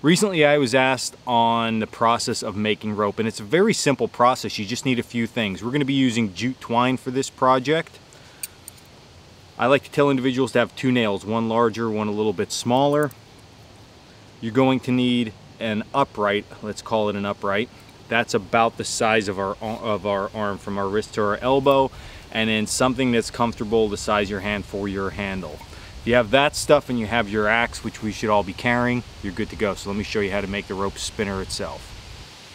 Recently I was asked on the process of making rope and it's a very simple process. You just need a few things. We're going to be using jute twine for this project. I like to tell individuals to have two nails, one larger, one a little bit smaller. You're going to need an upright, let's call it an upright. That's about the size of our, of our arm from our wrist to our elbow and then something that's comfortable the size of your hand for your handle you have that stuff and you have your axe, which we should all be carrying, you're good to go. So let me show you how to make the rope spinner itself.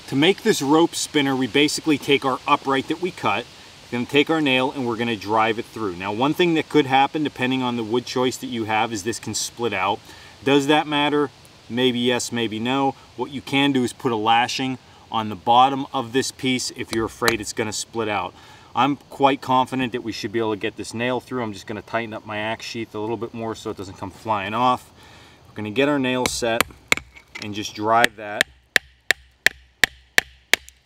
To make this rope spinner, we basically take our upright that we cut, gonna take our nail and we're gonna drive it through. Now, one thing that could happen, depending on the wood choice that you have, is this can split out. Does that matter? Maybe yes, maybe no. What you can do is put a lashing on the bottom of this piece if you're afraid it's gonna split out. I'm quite confident that we should be able to get this nail through. I'm just gonna tighten up my axe sheath a little bit more so it doesn't come flying off. We're gonna get our nail set and just drive that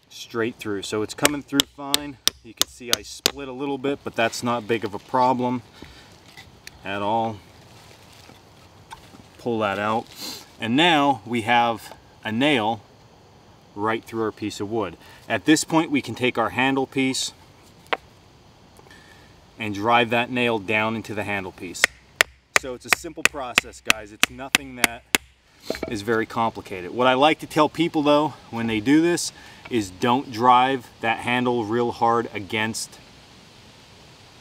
straight through. So it's coming through fine. You can see I split a little bit, but that's not big of a problem at all. Pull that out. And now we have a nail right through our piece of wood. At this point, we can take our handle piece and drive that nail down into the handle piece. So it's a simple process, guys. It's nothing that is very complicated. What I like to tell people though, when they do this, is don't drive that handle real hard against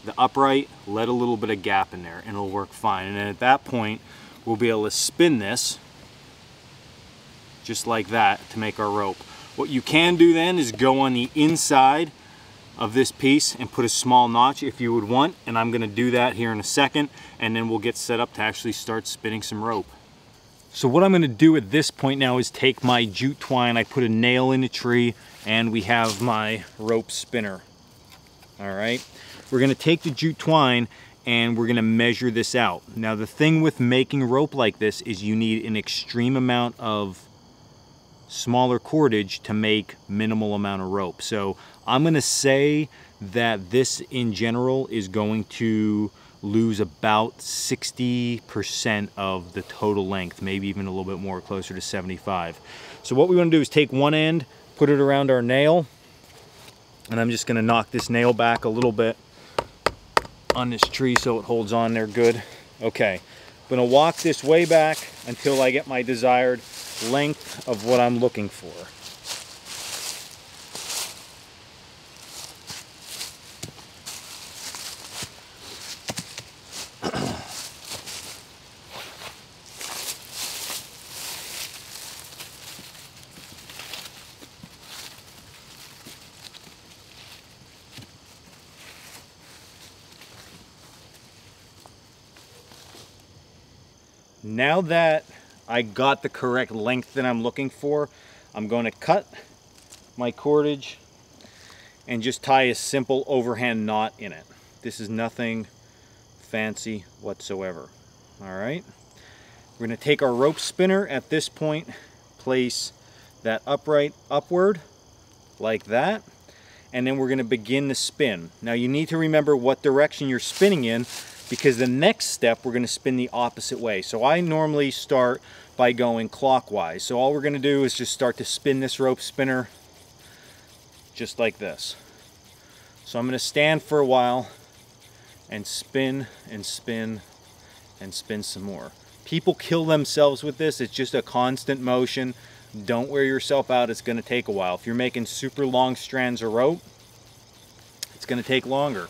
the upright, let a little bit of gap in there and it'll work fine. And then at that point, we'll be able to spin this just like that to make our rope. What you can do then is go on the inside of this piece and put a small notch if you would want and I'm gonna do that here in a second and then we'll get set up to actually start spinning some rope. So what I'm gonna do at this point now is take my jute twine, I put a nail in a tree and we have my rope spinner. All right, we're gonna take the jute twine and we're gonna measure this out. Now the thing with making rope like this is you need an extreme amount of smaller cordage to make minimal amount of rope. So I'm gonna say that this in general is going to lose about 60% of the total length, maybe even a little bit more, closer to 75. So what we wanna do is take one end, put it around our nail, and I'm just gonna knock this nail back a little bit on this tree so it holds on there good. Okay, I'm gonna walk this way back until I get my desired length of what I'm looking for. now that I got the correct length that I'm looking for, I'm going to cut my cordage and just tie a simple overhand knot in it. This is nothing fancy whatsoever. All right. We're going to take our rope spinner at this point, place that upright upward like that, and then we're going to begin the spin. Now you need to remember what direction you're spinning in because the next step we're going to spin the opposite way. So I normally start by going clockwise. So all we're going to do is just start to spin this rope spinner just like this. So I'm going to stand for a while and spin and spin and spin some more. People kill themselves with this. It's just a constant motion. Don't wear yourself out. It's going to take a while. If you're making super long strands of rope, it's going to take longer.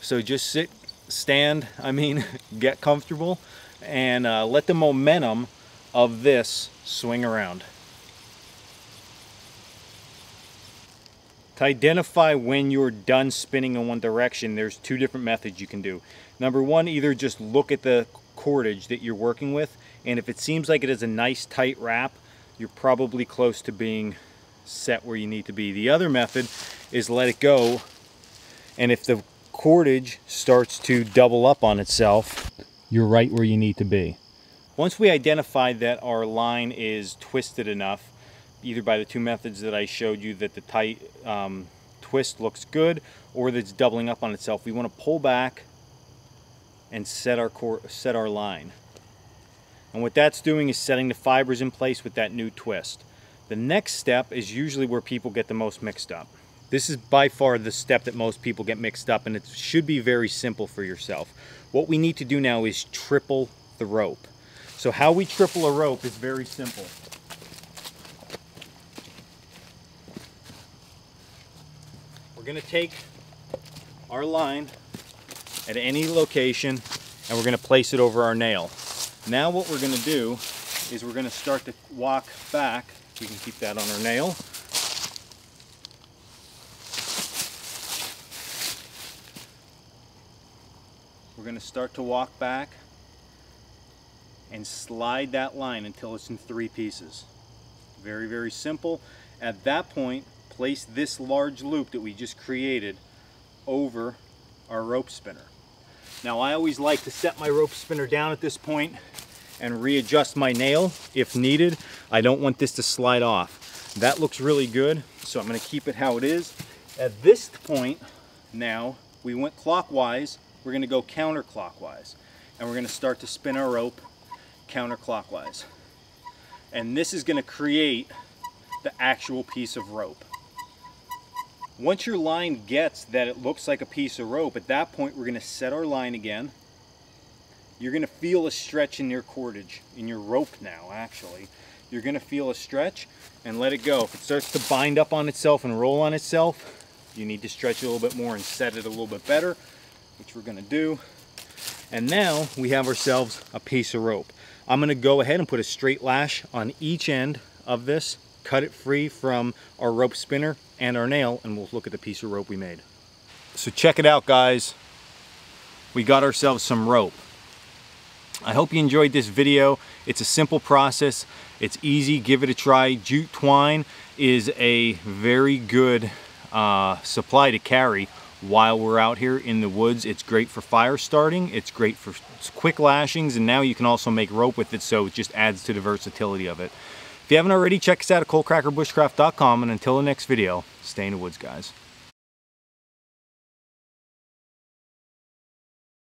So just sit stand, I mean, get comfortable, and uh, let the momentum of this swing around. To identify when you're done spinning in one direction, there's two different methods you can do. Number one, either just look at the cordage that you're working with, and if it seems like it is a nice tight wrap, you're probably close to being set where you need to be. The other method is let it go, and if the cordage starts to double up on itself, you're right where you need to be. Once we identified that our line is twisted enough, either by the two methods that I showed you that the tight um, twist looks good or that it's doubling up on itself, we want to pull back and set our, set our line. And what that's doing is setting the fibers in place with that new twist. The next step is usually where people get the most mixed up. This is by far the step that most people get mixed up and it should be very simple for yourself. What we need to do now is triple the rope. So how we triple a rope is very simple. We're gonna take our line at any location and we're gonna place it over our nail. Now what we're gonna do is we're gonna start to walk back. We can keep that on our nail. We're gonna start to walk back and slide that line until it's in three pieces. Very, very simple. At that point, place this large loop that we just created over our rope spinner. Now I always like to set my rope spinner down at this point and readjust my nail if needed. I don't want this to slide off. That looks really good, so I'm gonna keep it how it is. At this point now, we went clockwise, we're gonna go counterclockwise. And we're gonna start to spin our rope counterclockwise. And this is gonna create the actual piece of rope. Once your line gets that it looks like a piece of rope, at that point we're gonna set our line again. You're gonna feel a stretch in your cordage, in your rope now actually. You're gonna feel a stretch and let it go. If it starts to bind up on itself and roll on itself, you need to stretch a little bit more and set it a little bit better, which we're gonna do. And now we have ourselves a piece of rope. I'm gonna go ahead and put a straight lash on each end of this, cut it free from our rope spinner and our nail, and we'll look at the piece of rope we made. So check it out, guys. We got ourselves some rope. I hope you enjoyed this video. It's a simple process. It's easy, give it a try. Jute twine is a very good uh, supply to carry while we're out here in the woods. It's great for fire starting, it's great for quick lashings, and now you can also make rope with it, so it just adds to the versatility of it. If you haven't already, check us out at coalcrackerbushcraft.com, and until the next video, stay in the woods, guys.